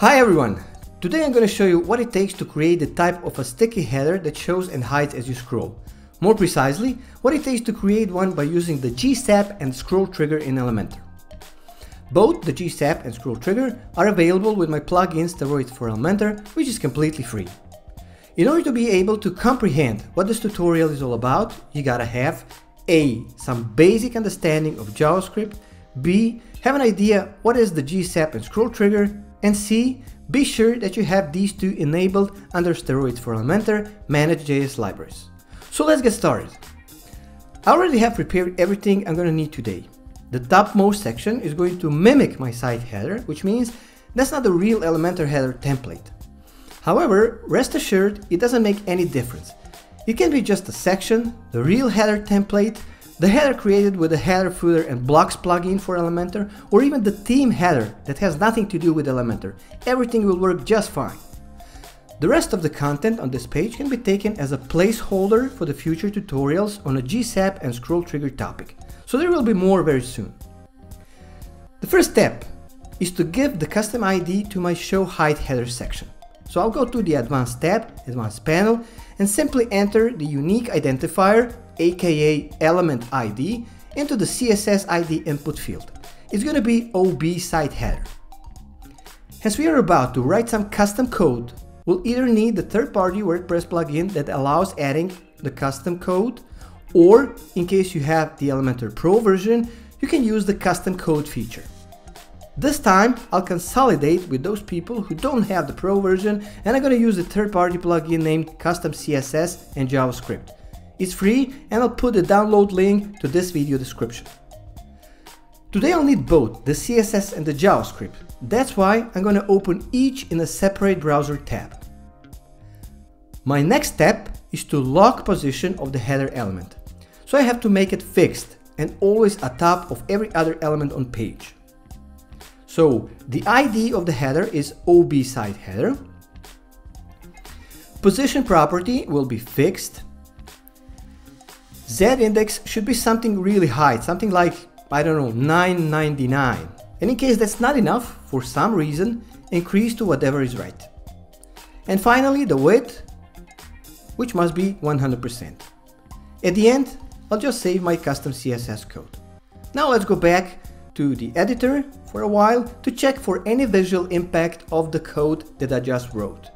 Hi everyone! Today I'm going to show you what it takes to create the type of a sticky header that shows and hides as you scroll. More precisely, what it takes to create one by using the GSAP and scroll trigger in Elementor. Both the GSAP and scroll trigger are available with my plugin Steroids for Elementor, which is completely free. In order to be able to comprehend what this tutorial is all about, you gotta have A. Some basic understanding of JavaScript, B. Have an idea what is the GSAP and scroll trigger, and C. Be sure that you have these two enabled under Steroids for Elementor Manage.js libraries. So let's get started. I already have prepared everything I'm going to need today. The topmost section is going to mimic my site header, which means that's not the real Elementor header template. However, rest assured, it doesn't make any difference. It can be just a section, the real header template, the header created with the header footer and blocks plugin for Elementor, or even the theme header that has nothing to do with Elementor. Everything will work just fine. The rest of the content on this page can be taken as a placeholder for the future tutorials on a GSAP and scroll trigger topic, so there will be more very soon. The first step is to give the custom ID to my show hide header section. So I'll go to the advanced tab, advanced panel, and simply enter the unique identifier, aka element ID, into the CSS ID input field. It's going to be OB site header. As we are about to write some custom code We'll either need the third-party WordPress plugin that allows adding the custom code, or in case you have the Elementor Pro version, you can use the custom code feature. This time, I'll consolidate with those people who don't have the Pro version and I'm gonna use a third-party plugin named Custom CSS and JavaScript. It's free and I'll put the download link to this video description. Today I'll need both the CSS and the JavaScript. That's why I'm gonna open each in a separate browser tab. My next step is to lock position of the header element. So I have to make it fixed and always atop of every other element on page. So the ID of the header is ob site header. Position property will be fixed. Z index should be something really high, something like, I don't know, 999. And in case that's not enough, for some reason, increase to whatever is right. And finally, the width which must be 100%. At the end, I'll just save my custom CSS code. Now let's go back to the editor for a while to check for any visual impact of the code that I just wrote.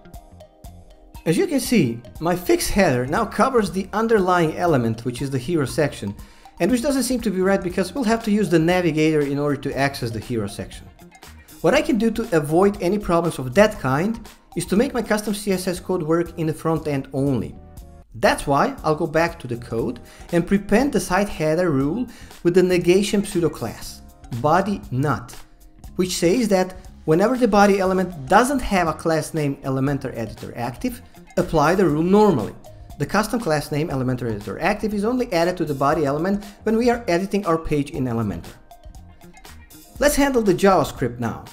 As you can see, my fixed header now covers the underlying element, which is the hero section, and which doesn't seem to be right because we'll have to use the navigator in order to access the hero section. What I can do to avoid any problems of that kind is to make my custom CSS code work in the front end only. That's why I'll go back to the code and prepend the site header rule with the negation pseudo class, body not, which says that whenever the body element doesn't have a class name Elementor editor active, apply the rule normally. The custom class name Elementor editor active is only added to the body element when we are editing our page in Elementor. Let's handle the JavaScript now.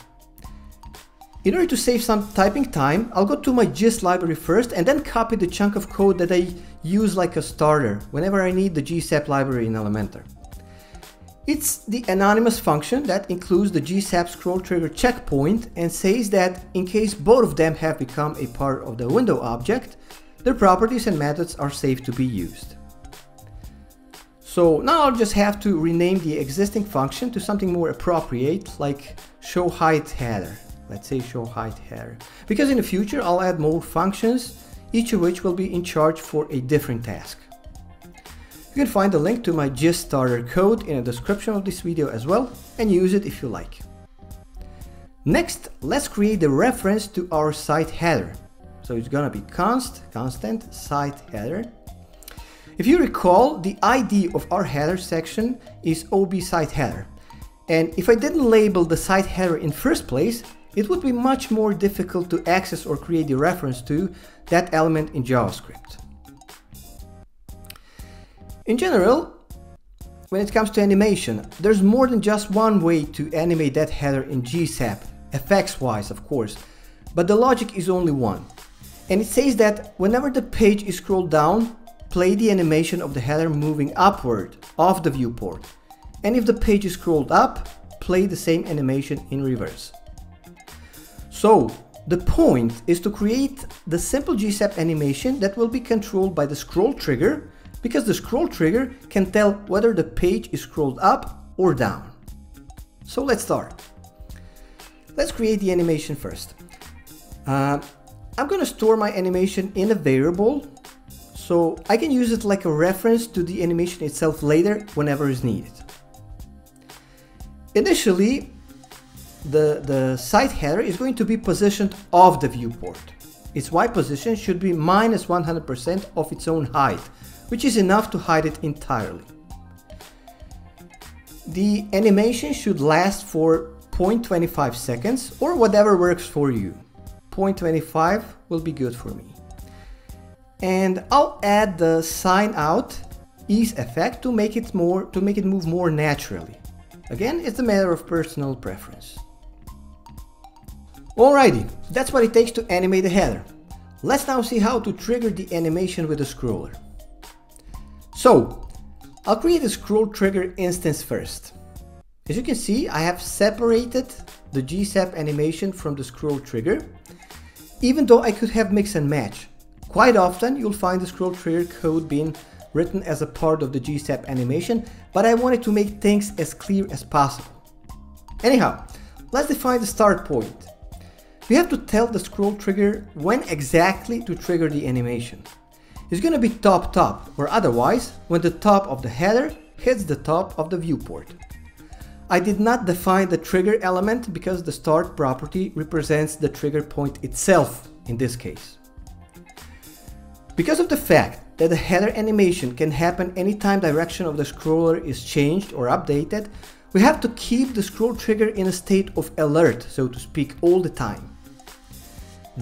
In order to save some typing time, I'll go to my gist library first and then copy the chunk of code that I use like a starter whenever I need the GSAP library in Elementor. It's the anonymous function that includes the GSAP scroll trigger checkpoint and says that in case both of them have become a part of the window object, their properties and methods are safe to be used. So now I'll just have to rename the existing function to something more appropriate like show hide header let's say show hide header. Because in the future I'll add more functions, each of which will be in charge for a different task. You can find the link to my gist starter code in the description of this video as well and use it if you like. Next, let's create the reference to our site header. So it's gonna be const, constant site header. If you recall, the ID of our header section is OB site header. And if I didn't label the site header in first place, it would be much more difficult to access or create a reference to that element in JavaScript. In general, when it comes to animation, there's more than just one way to animate that header in GSAP, effects-wise of course, but the logic is only one. And it says that whenever the page is scrolled down, play the animation of the header moving upward off the viewport. And if the page is scrolled up, play the same animation in reverse. So the point is to create the simple GSAP animation that will be controlled by the scroll trigger because the scroll trigger can tell whether the page is scrolled up or down. So let's start. Let's create the animation first. Uh, I'm going to store my animation in a variable so I can use it like a reference to the animation itself later whenever is needed. Initially, the, the site header is going to be positioned off the viewport. Its Y position should be minus 100% of its own height, which is enough to hide it entirely. The animation should last for 0.25 seconds or whatever works for you. 0.25 will be good for me. And I'll add the sine out ease effect to make it more to make it move more naturally. Again, it's a matter of personal preference. Alrighty, that's what it takes to animate the header. Let's now see how to trigger the animation with a scroller. So, I'll create a scroll trigger instance first. As you can see, I have separated the GSAP animation from the scroll trigger, even though I could have mix and match. Quite often, you'll find the scroll trigger code being written as a part of the GSAP animation, but I wanted to make things as clear as possible. Anyhow, let's define the start point. We have to tell the scroll trigger when exactly to trigger the animation. It's gonna be top top, or otherwise, when the top of the header hits the top of the viewport. I did not define the trigger element because the start property represents the trigger point itself in this case. Because of the fact that the header animation can happen anytime direction of the scroller is changed or updated, we have to keep the scroll trigger in a state of alert, so to speak, all the time.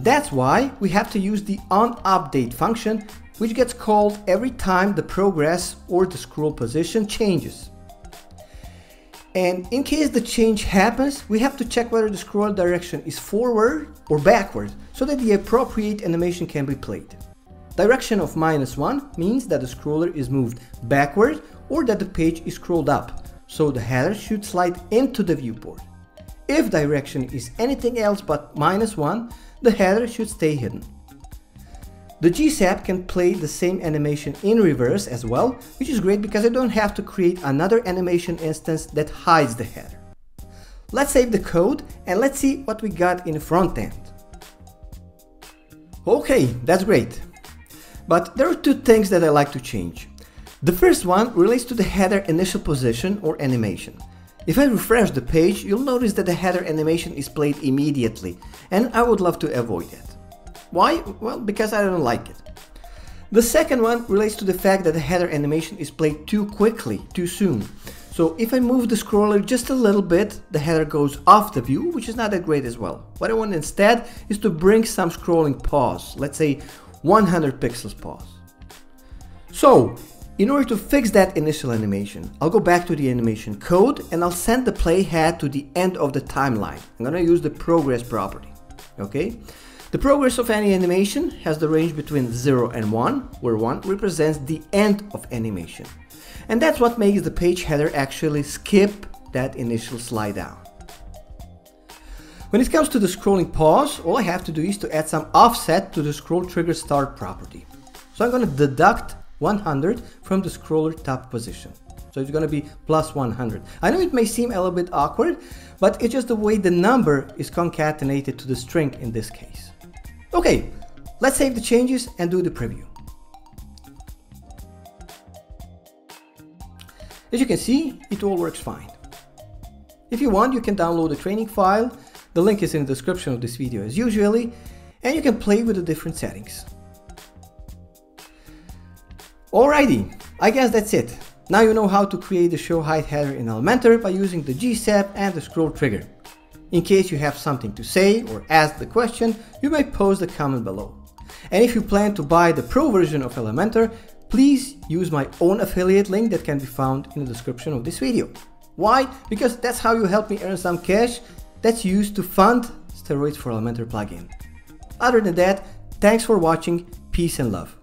That's why we have to use the onUpdate function, which gets called every time the progress or the scroll position changes. And in case the change happens, we have to check whether the scroll direction is forward or backward so that the appropriate animation can be played. Direction of minus 1 means that the scroller is moved backward or that the page is scrolled up, so the header should slide into the viewport. If direction is anything else but minus 1, the header should stay hidden. The GSAP can play the same animation in reverse as well, which is great because I don't have to create another animation instance that hides the header. Let's save the code and let's see what we got in the front end. Okay, that's great. But there are two things that I like to change. The first one relates to the header initial position or animation. If I refresh the page, you'll notice that the header animation is played immediately, and I would love to avoid it. Why? Well, because I don't like it. The second one relates to the fact that the header animation is played too quickly, too soon. So if I move the scroller just a little bit, the header goes off the view, which is not that great as well. What I want instead is to bring some scrolling pause, let's say 100 pixels pause. So, in order to fix that initial animation, I'll go back to the animation code and I'll send the playhead to the end of the timeline. I'm gonna use the progress property, okay? The progress of any animation has the range between 0 and 1, where 1 represents the end of animation. And that's what makes the page header actually skip that initial slide down. When it comes to the scrolling pause, all I have to do is to add some offset to the scroll trigger start property. So I'm going to deduct 100 from the scroller top position. So it's going to be plus 100. I know it may seem a little bit awkward, but it's just the way the number is concatenated to the string in this case. Okay, let's save the changes and do the preview. As you can see, it all works fine. If you want, you can download the training file. The link is in the description of this video as usually, and you can play with the different settings. Alrighty, I guess that's it. Now you know how to create the show hide header in Elementor by using the GSAP and the scroll trigger. In case you have something to say or ask the question, you may post a comment below. And if you plan to buy the pro version of Elementor, please use my own affiliate link that can be found in the description of this video. Why? Because that's how you help me earn some cash that's used to fund Steroids for Elementor plugin. Other than that, thanks for watching, peace and love.